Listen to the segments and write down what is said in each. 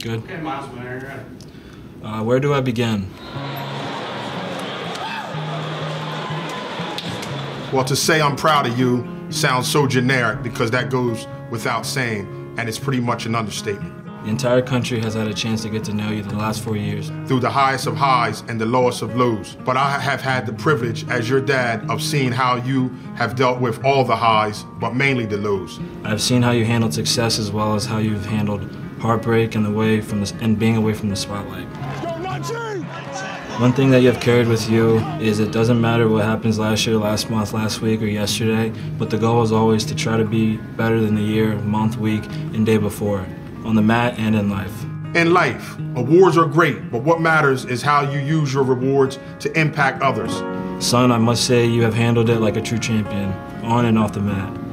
Good. Okay, Myles, whenever. Uh, where do I begin? Well, to say I'm proud of you sounds so generic because that goes without saying, and it's pretty much an understatement. The entire country has had a chance to get to know you the last four years. Through the highest of highs and the lowest of lows. But I have had the privilege, as your dad, of seeing how you have dealt with all the highs, but mainly the lows. I've seen how you handled success as well as how you've handled heartbreak and away from the, and being away from the spotlight. One thing that you have carried with you is it doesn't matter what happens last year, last month, last week, or yesterday, but the goal is always to try to be better than the year, month, week, and day before, on the mat and in life. In life, awards are great, but what matters is how you use your rewards to impact others. Son, I must say you have handled it like a true champion, on and off the mat.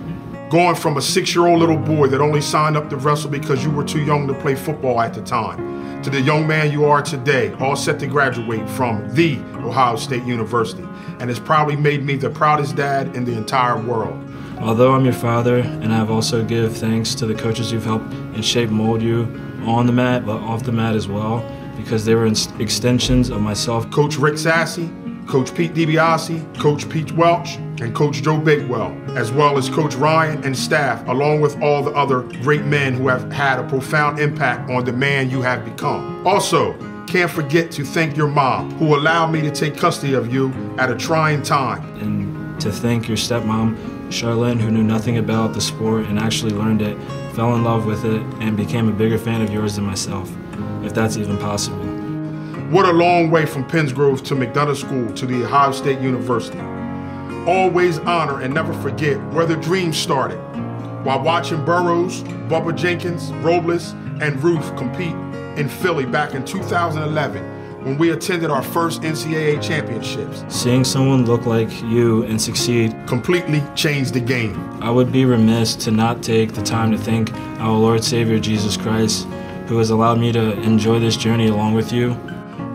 Going from a six year old little boy that only signed up to wrestle because you were too young to play football at the time, to the young man you are today, all set to graduate from the Ohio State University, and has probably made me the proudest dad in the entire world. Although I'm your father, and I have also give thanks to the coaches who've helped and shaped mold you on the mat, but off the mat as well, because they were extensions of myself. Coach Rick Sassy, Coach Pete DiBiase, Coach Pete Welch, and Coach Joe Bigwell, as well as Coach Ryan and staff, along with all the other great men who have had a profound impact on the man you have become. Also, can't forget to thank your mom, who allowed me to take custody of you at a trying time. And to thank your stepmom, Charlene, who knew nothing about the sport and actually learned it, fell in love with it, and became a bigger fan of yours than myself, if that's even possible. What a long way from Penns Grove to McDonogh School to the Ohio State University. Always honor and never forget where the dream started while watching Burroughs, Bubba Jenkins, Robles, and Ruth compete in Philly back in 2011 when we attended our first NCAA championships. Seeing someone look like you and succeed completely changed the game. I would be remiss to not take the time to thank our Lord Savior Jesus Christ, who has allowed me to enjoy this journey along with you.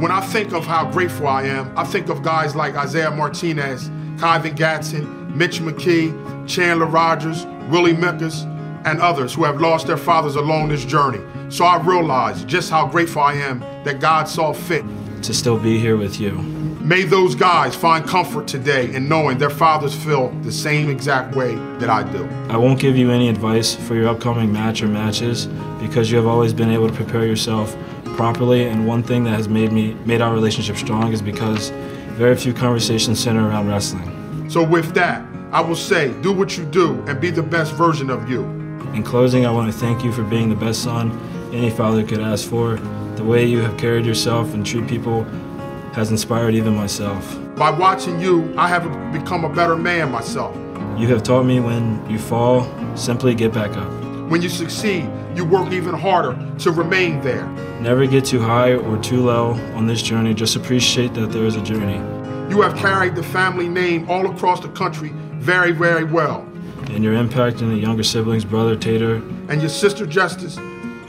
When I think of how grateful I am, I think of guys like Isaiah Martinez, Kyven Gadson, Mitch McKee, Chandler Rogers, Willie Miklus, and others who have lost their fathers along this journey. So I realize just how grateful I am that God saw fit to still be here with you. May those guys find comfort today in knowing their fathers feel the same exact way that I do. I won't give you any advice for your upcoming match or matches because you have always been able to prepare yourself properly and one thing that has made me made our relationship strong is because very few conversations center around wrestling. So with that, I will say do what you do and be the best version of you. In closing, I want to thank you for being the best son any father could ask for. The way you have carried yourself and treat people has inspired even myself. By watching you, I have become a better man myself. You have taught me when you fall, simply get back up. When you succeed, you work even harder to remain there. Never get too high or too low on this journey. Just appreciate that there is a journey. You have carried the family name all across the country very, very well. And your impact in the younger siblings, brother Tater, and your sister Justice,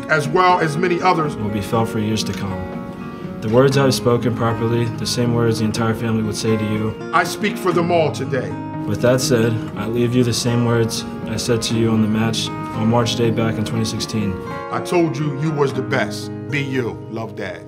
as well as many others, will be felt for years to come. The words I've spoken properly, the same words the entire family would say to you. I speak for them all today. With that said, I leave you the same words I said to you on the match on March Day back in 2016. I told you you was the best. Be you. Love Dad.